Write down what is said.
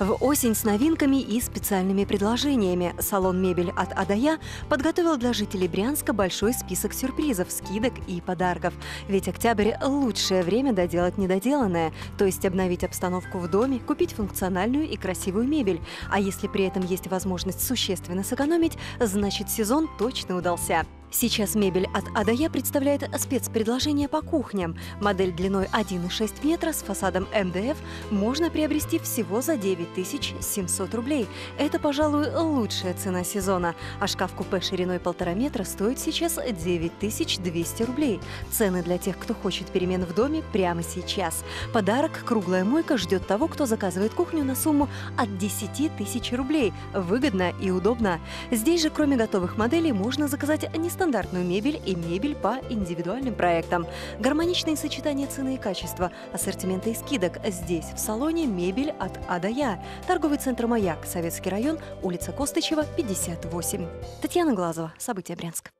В осень с новинками и специальными предложениями салон «Мебель» от Адая подготовил для жителей Брянска большой список сюрпризов, скидок и подарков. Ведь октябрь – лучшее время доделать недоделанное, то есть обновить обстановку в доме, купить функциональную и красивую мебель. А если при этом есть возможность существенно сэкономить, значит сезон точно удался. Сейчас мебель от Адая представляет спецпредложение по кухням. Модель длиной 1,6 метра с фасадом МДФ можно приобрести всего за 9700 рублей. Это, пожалуй, лучшая цена сезона. А шкаф-купе шириной 1,5 метра стоит сейчас 9200 рублей. Цены для тех, кто хочет перемен в доме прямо сейчас. Подарок «Круглая мойка» ждет того, кто заказывает кухню на сумму от 10 тысяч рублей. Выгодно и удобно. Здесь же, кроме готовых моделей, можно заказать нестандартные стандартную мебель и мебель по индивидуальным проектам. Гармоничные сочетания цены и качества, ассортимента и скидок. Здесь, в салоне, мебель от А до Я. Торговый центр «Маяк», Советский район, улица Костычева, 58. Татьяна Глазова. События Брянск.